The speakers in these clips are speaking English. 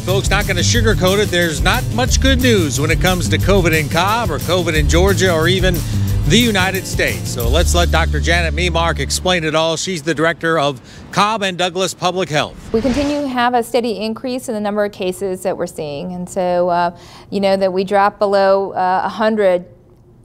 Folks, not going to sugarcoat it. There's not much good news when it comes to COVID in Cobb or COVID in Georgia or even the United States. So let's let Dr. Janet Memark explain it all. She's the director of Cobb and Douglas Public Health. We continue to have a steady increase in the number of cases that we're seeing. And so, uh, you know, that we dropped below uh, 100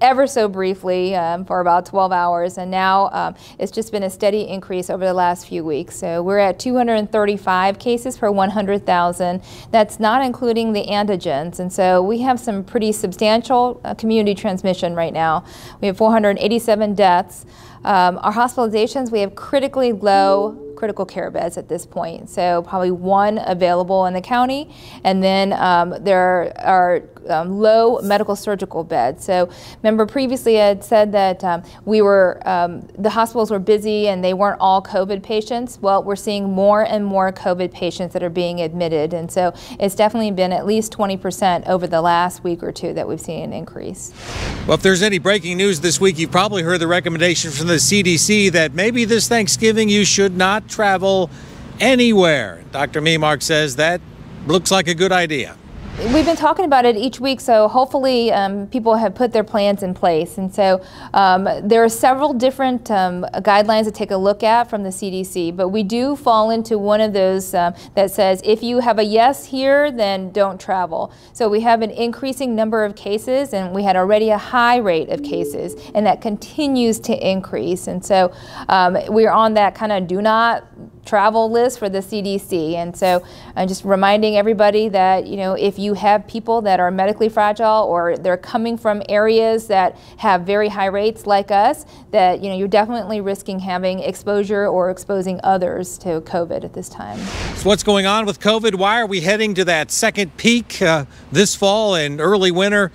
ever so briefly um, for about 12 hours, and now um, it's just been a steady increase over the last few weeks. So we're at 235 cases per 100,000. That's not including the antigens, and so we have some pretty substantial uh, community transmission right now. We have 487 deaths. Um, our hospitalizations, we have critically low critical care beds at this point. So probably one available in the county, and then um, there are um, low medical surgical beds. So remember previously I had said that um, we were, um, the hospitals were busy and they weren't all COVID patients. Well, we're seeing more and more COVID patients that are being admitted. And so it's definitely been at least 20% over the last week or two that we've seen an increase. Well, if there's any breaking news this week, you've probably heard the recommendation from the CDC that maybe this Thanksgiving you should not travel anywhere. Dr. Memark says that looks like a good idea. We've been talking about it each week, so hopefully um, people have put their plans in place. And so um, there are several different um, guidelines to take a look at from the CDC, but we do fall into one of those um, that says if you have a yes here, then don't travel. So we have an increasing number of cases, and we had already a high rate of cases, and that continues to increase. And so um, we're on that kind of do not travel list for the CDC. And so I'm just reminding everybody that, you know, if you have people that are medically fragile or they're coming from areas that have very high rates like us, that, you know, you're definitely risking having exposure or exposing others to COVID at this time. So what's going on with COVID? Why are we heading to that second peak uh, this fall and early winter?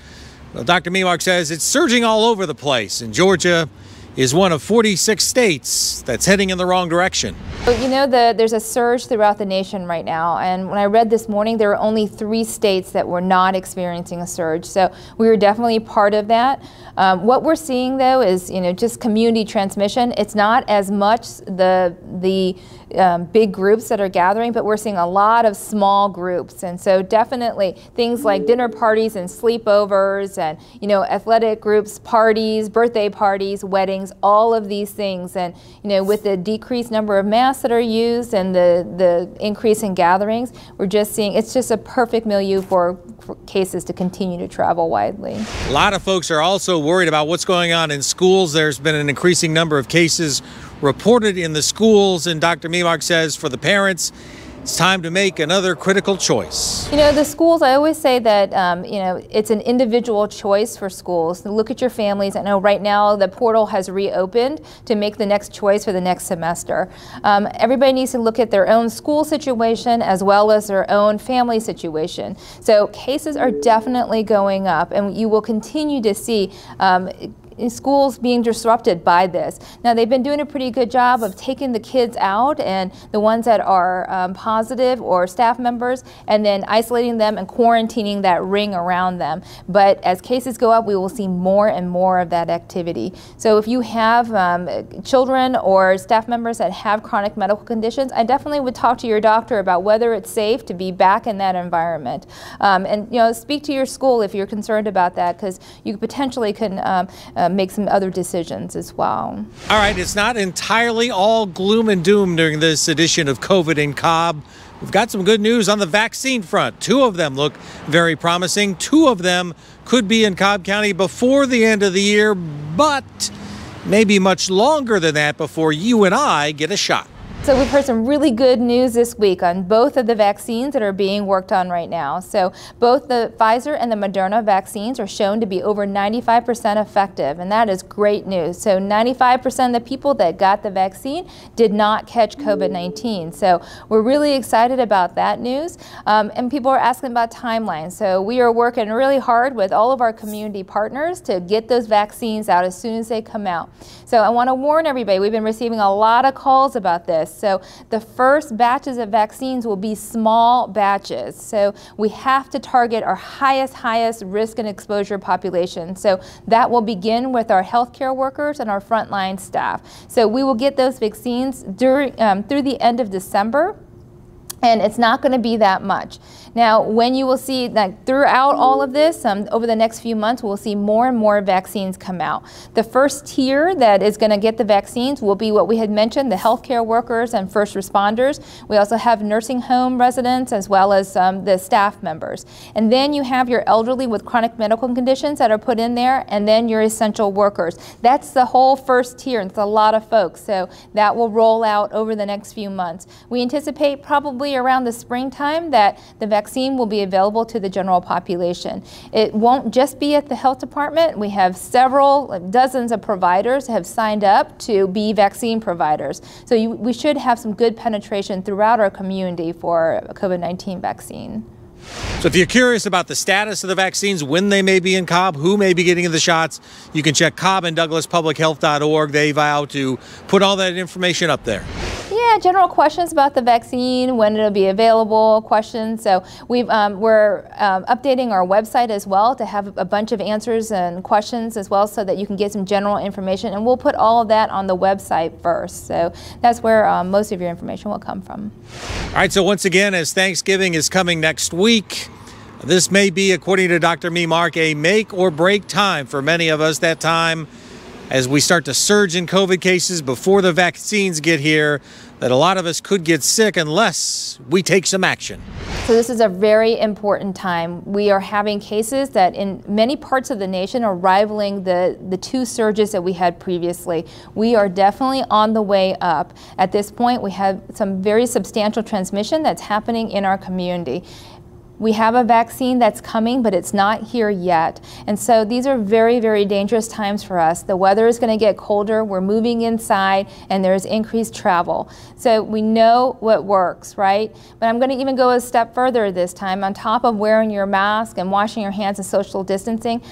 Well, Dr. Memark says it's surging all over the place in Georgia, is one of 46 states that's heading in the wrong direction. You know, the, there's a surge throughout the nation right now, and when I read this morning, there were only three states that were not experiencing a surge. So we were definitely part of that. Um, what we're seeing, though, is you know just community transmission. It's not as much the the um, big groups that are gathering, but we're seeing a lot of small groups. And so definitely things like dinner parties and sleepovers and, you know, athletic groups, parties, birthday parties, weddings, all of these things. And, you know, with the decreased number of masks that are used and the, the increase in gatherings, we're just seeing, it's just a perfect milieu for, for cases to continue to travel widely. A lot of folks are also worried about what's going on in schools. There's been an increasing number of cases reported in the schools. And Dr. Memark says for the parents, it's time to make another critical choice. You know, the schools, I always say that, um, you know, it's an individual choice for schools. Look at your families. I know right now the portal has reopened to make the next choice for the next semester. Um, everybody needs to look at their own school situation as well as their own family situation. So cases are definitely going up, and you will continue to see um, schools being disrupted by this. Now they've been doing a pretty good job of taking the kids out and the ones that are um, positive or staff members and then isolating them and quarantining that ring around them. But as cases go up, we will see more and more of that activity. So if you have um, children or staff members that have chronic medical conditions, I definitely would talk to your doctor about whether it's safe to be back in that environment. Um, and you know, speak to your school if you're concerned about that because you potentially can um, uh, uh, make some other decisions as well. All right, it's not entirely all gloom and doom during this edition of COVID in Cobb. We've got some good news on the vaccine front. Two of them look very promising. Two of them could be in Cobb County before the end of the year, but maybe much longer than that before you and I get a shot. So we've heard some really good news this week on both of the vaccines that are being worked on right now. So both the Pfizer and the Moderna vaccines are shown to be over 95% effective, and that is great news. So 95% of the people that got the vaccine did not catch COVID-19. So we're really excited about that news. Um, and people are asking about timelines. So we are working really hard with all of our community partners to get those vaccines out as soon as they come out. So I want to warn everybody, we've been receiving a lot of calls about this. So the first batches of vaccines will be small batches. So we have to target our highest, highest risk and exposure population. So that will begin with our healthcare workers and our frontline staff. So we will get those vaccines during, um, through the end of December. and it's not going to be that much. Now, when you will see that throughout all of this, um, over the next few months, we'll see more and more vaccines come out. The first tier that is going to get the vaccines will be what we had mentioned, the healthcare workers and first responders. We also have nursing home residents as well as um, the staff members. And then you have your elderly with chronic medical conditions that are put in there, and then your essential workers. That's the whole first tier, and it's a lot of folks. So that will roll out over the next few months. We anticipate probably around the springtime that the vaccine vaccine will be available to the general population. It won't just be at the health department. We have several, dozens of providers have signed up to be vaccine providers. So you, we should have some good penetration throughout our community for COVID-19 vaccine. So if you're curious about the status of the vaccines, when they may be in Cobb, who may be getting the shots, you can check Cobb and DouglasPublicHealth.org. They vow to put all that information up there. Yeah, general questions about the vaccine, when it'll be available, questions. So we've, um, we're um, updating our website as well to have a bunch of answers and questions as well so that you can get some general information. And we'll put all of that on the website first. So that's where um, most of your information will come from. All right, so once again, as Thanksgiving is coming next week, this may be, according to Dr. Memark, a make or break time for many of us. That time as we start to surge in COVID cases before the vaccines get here, that a lot of us could get sick unless we take some action. So this is a very important time. We are having cases that in many parts of the nation are rivaling the, the two surges that we had previously. We are definitely on the way up. At this point, we have some very substantial transmission that's happening in our community. We have a vaccine that's coming, but it's not here yet. And so these are very, very dangerous times for us. The weather is going to get colder, we're moving inside, and there's increased travel. So we know what works, right? But I'm going to even go a step further this time. On top of wearing your mask and washing your hands and social distancing,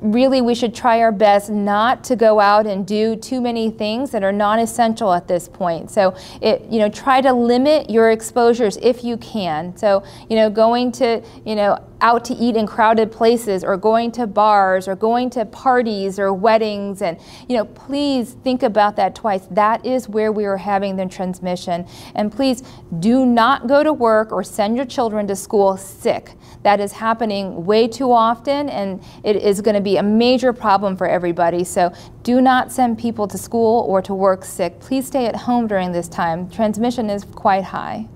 really we should try our best not to go out and do too many things that are non-essential at this point. So it, you know, try to limit your exposures if you can. So, you know, going to you know, out to eat in crowded places or going to bars or going to parties or weddings and you know please think about that twice that is where we are having the transmission and please do not go to work or send your children to school sick that is happening way too often and it is going to be a major problem for everybody. So do not send people to school or to work sick. Please stay at home during this time. Transmission is quite high